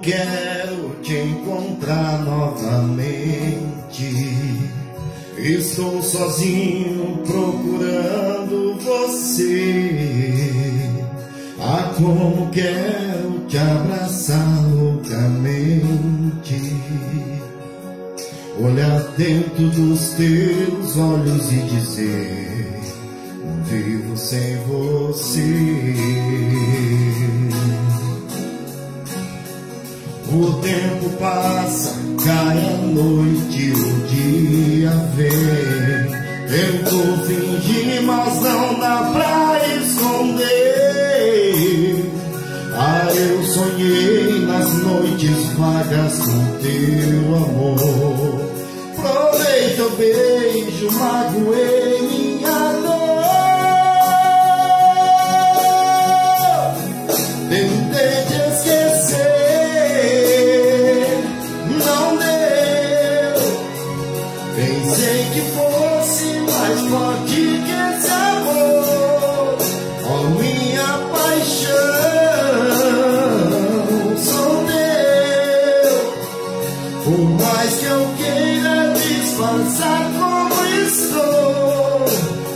quero te encontrar novamente. Estou sozinho procurando você. Ah, como quero te abraçar loucamente. Olhar dentro dos teus olhos e dizer: Não vivo sem você. Passa, cai a noite, o dia vem. Tento fingir, mas não dá pra esconder. Ah, eu sonhei nas noites vagas com teu amor. Provei teu beijo, magoei Por mais que eu queira disfarçar como estou,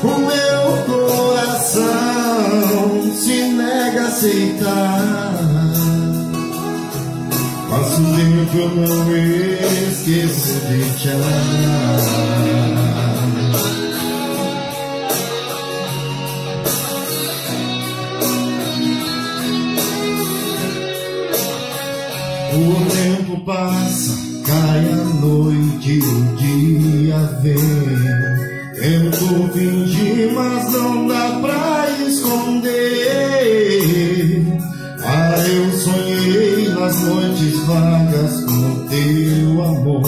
o meu coração se nega a aceitar. Passo tempo eu não esqueço de te amar. O tempo passa, cai a noite, o dia vem. Tento fingir, mas não dá pra esconder. Ah, eu sonhei nas noites vagas com teu amor.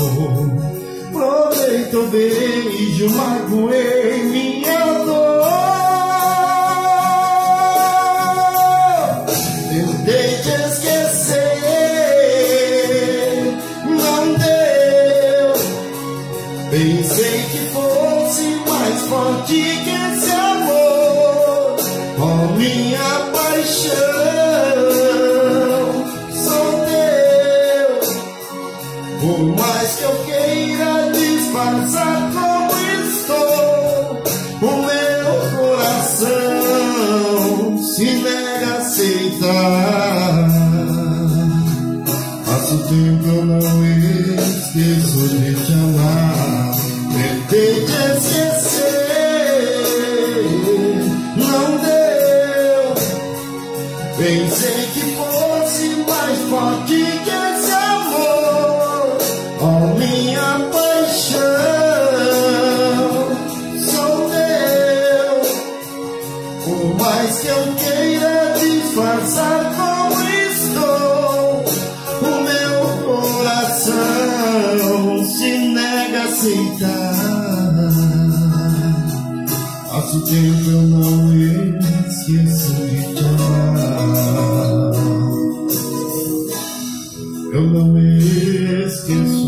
Provei teu beijo, magoei minha dor. Tentei te esquecer, Que fosse mais forte que esse amor. Oh, minha paixão, sou teu. Por mais que eu queira disfarçar como estou, o meu coração se nega a aceitar. Passo tempo eu não esqueço de Pensei que fosse mais forte que esse amor. Oh, minha paixão, sou teu. Por mais que eu queira disfarçar como estou, o meu coração se nega a aceitar. Passo tempo eu não distance